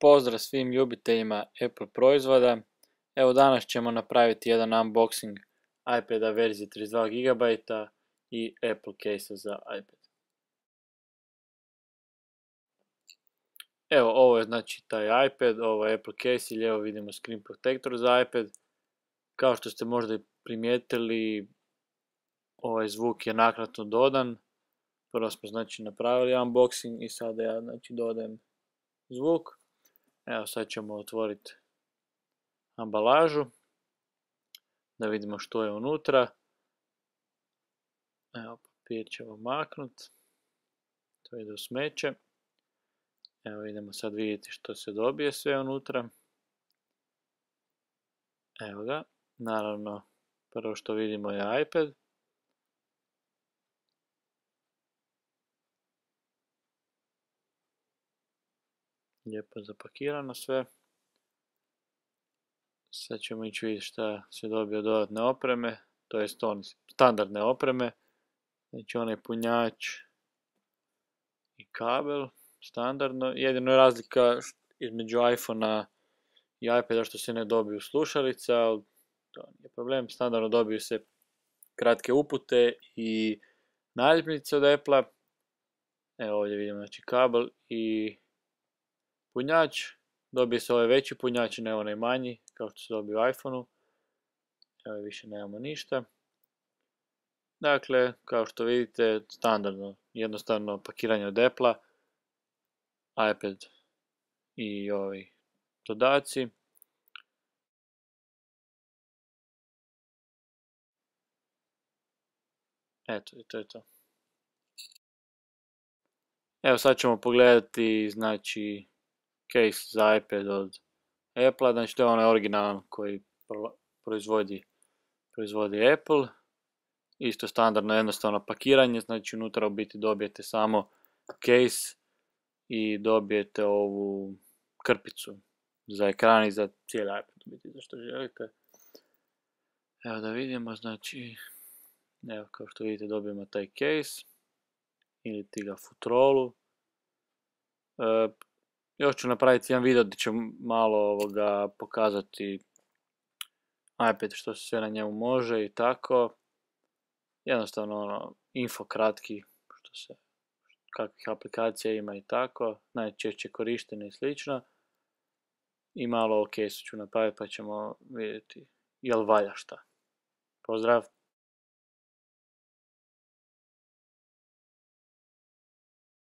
Pozdrav svim ljubiteljima Apple proizvoda. Evo danas ćemo napraviti jedan unboxing iPada verzije 32 GB i Apple case za iPad. Evo ovo je znači taj iPad, ovo je Apple case i lijevo vidimo screen protector za iPad. Kao što ste možda primijetili, ovaj zvuk je nakratno dodan. Prvo smo znači napravili unboxing i sada ja znači dodajem zvuk. Evo sad ćemo otvoriti ambalažu da vidimo što je unutra. Evo papir ćemo maknuti. To ide u smeće. Evo idemo sad vidjeti što se dobije sve unutra. Evo ga. Naravno prvo što vidimo je iPad. Lijepo zapakirano sve. Sad ćemo ići vidjeti šta se dobije od dodatne opreme, to jest standardne opreme. Znači onaj punjač i kabel, standardno. Jedino je razlika između iPhone-a i iPada što se ne dobiju slušalice, ali to nije problem. Standardno dobiju se kratke upute i naljepnice od Apple-a. Evo ovdje vidimo znači kabel i punjač, dobije se ovaj veći punjač, ne onaj manji, kao što se dobije u iPhoneu. Evo više nemamo ništa. Dakle, kao što vidite, standardno, jednostavno pakiranje od Apple-a, iPad i ovi dodaci. Eto, i to je to. Evo sad ćemo pogledati, znači, case za iPad od Apple, znači to je onaj originalan koji proizvodi, proizvodi Apple. Isto standardno jednostavno pakiranje, znači unutra u biti dobijete samo case i dobijete ovu krpicu za ekran i za cijeli iPad, biti za što želite. Evo da vidimo, znači, evo kao što vidite dobijemo taj case ili ti ga futrolu. E, još ću napraviti jedan video gdje ću malo ovoga pokazati iPad što se sve na njemu može i tako. Jednostavno ono, info kratki što se kakvih aplikacija ima i tako, najčešće korištene i slično. I malo ok ću napraviti pa ćemo vidjeti jel valja šta. Pozdrav!